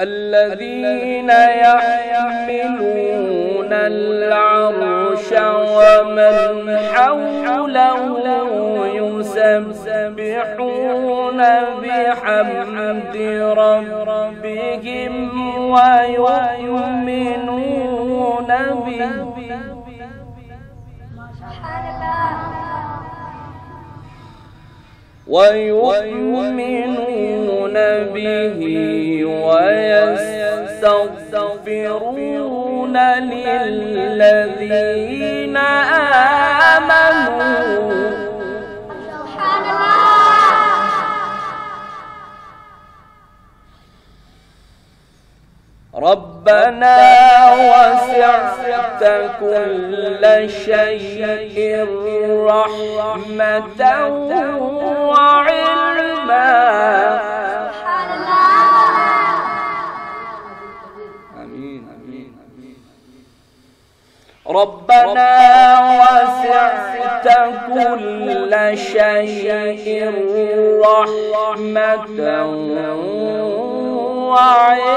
الذين يحملون العرش ومن حوله يسبحون بحمد ربهم ويؤمنون به. ويؤمنون به ويستغفرون للذين آمنوا. ربنا وسعت كل شيء رحمة وعلما. ربنا وسعت كل شيء رحمة وعلما.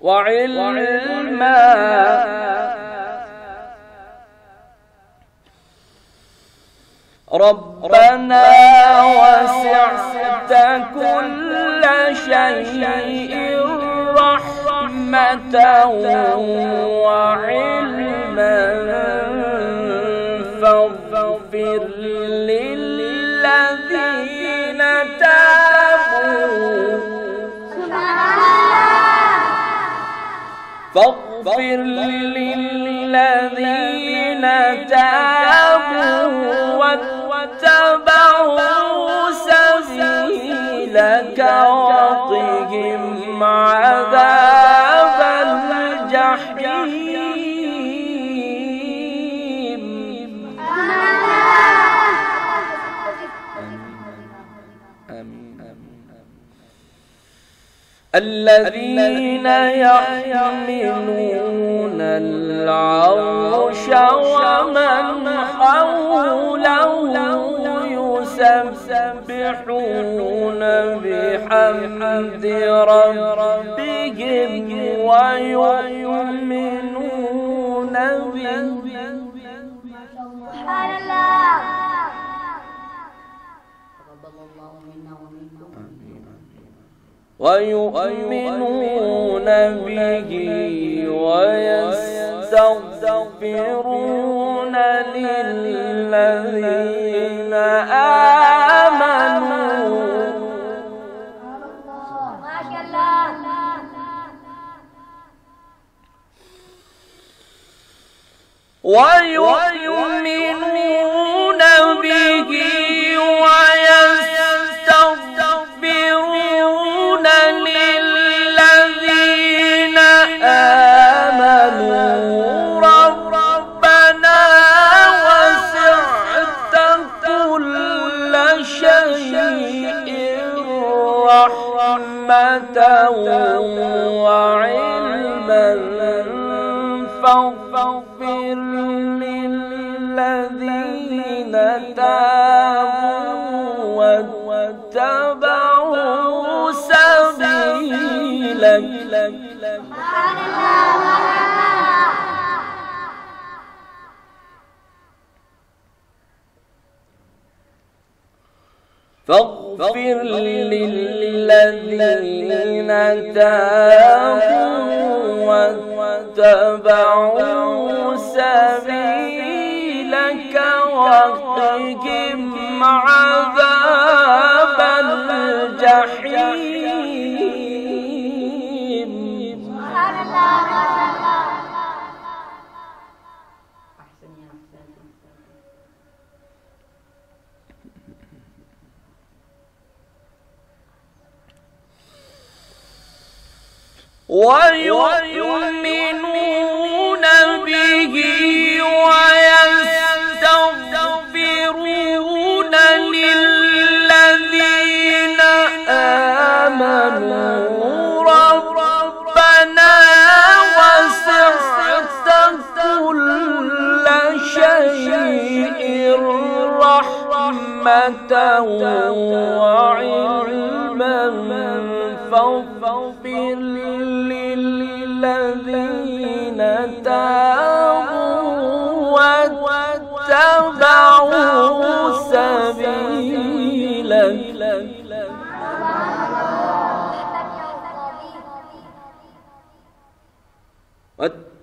وعلما. ربنا وسعت كل شيء رحمة وعلما. فاغفر للذين تابوا. فاغفر سبيلك وقهم عذاب الجحيم. الذين يحملون العرش ومن حوله يسبحون بحمد ربهم ويؤمنون به. سبحان الله ويؤمنون به ويستغفرون للذين آمنوا. ويؤمنون فاغفر للذين تابوا واتبعوا ويؤمنون به ويستغفرون للذين آمنوا. ربنا وسعت كل شيء رحمة تابوا واتبعوا سبيلك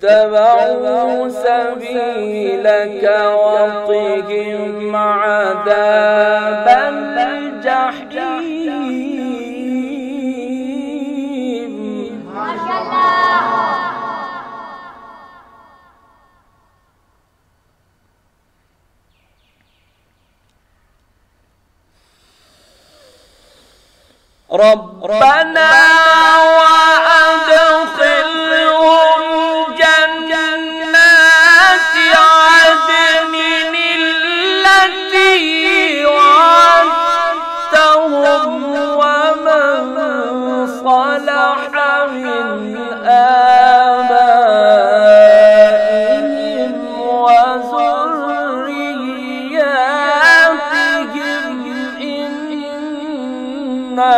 واتبعوا سبيلك وقهم عذاب الجحيم. ربنا.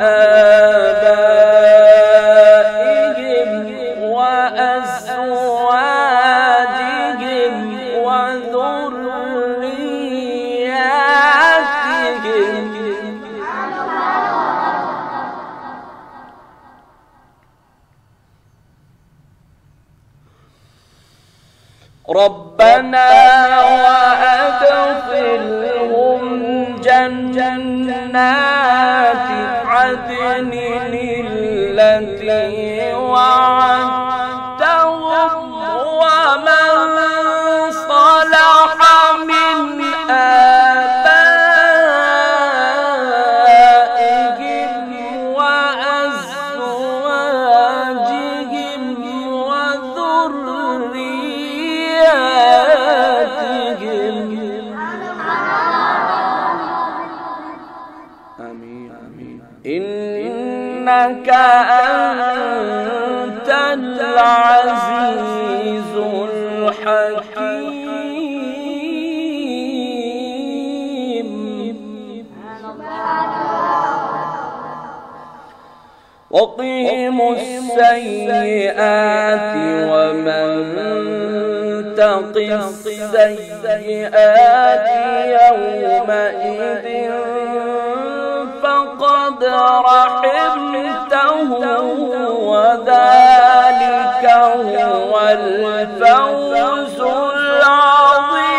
آبائهم وأزواجهم وذرياتهم. ربنا وأدخلهم جنات عدن التي أنت العزيز الحكيم. وقيموا السيئات ومن تق السيئات يومئذ فقد رحمته وذلك هو الفوز العظيم.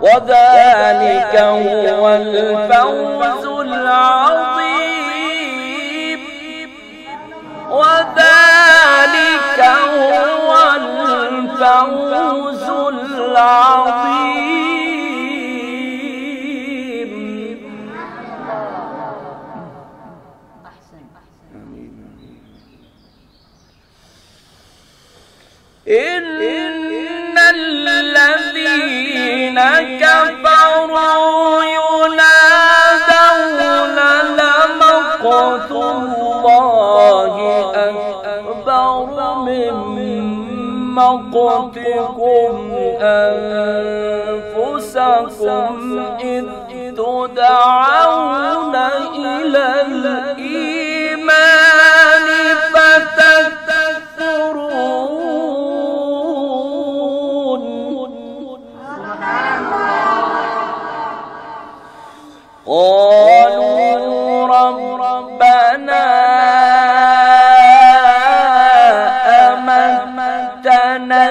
وذلك هو الفوز العظيم. وذلك هو الفوز العظيم. إن الذين كفروا ينادون لمقت الله أكبر من مقتكم أنفسكم إذ تدعون إلى الإيمان قالوا ربنا أمتنا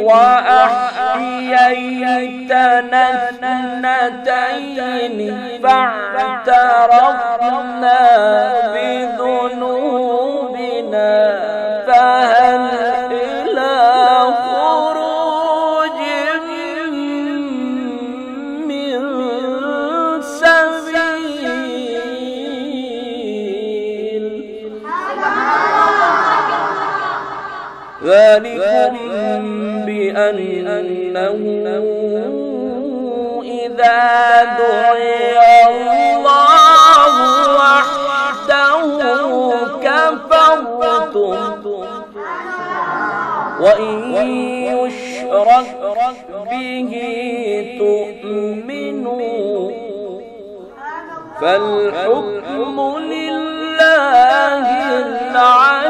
وأحييتنا اثنتين فاعترفنا بذنوبنا بأنه إذا دعي الله وحده كفرتم وإن يشرك به تؤمنوا فالحكم لله العلي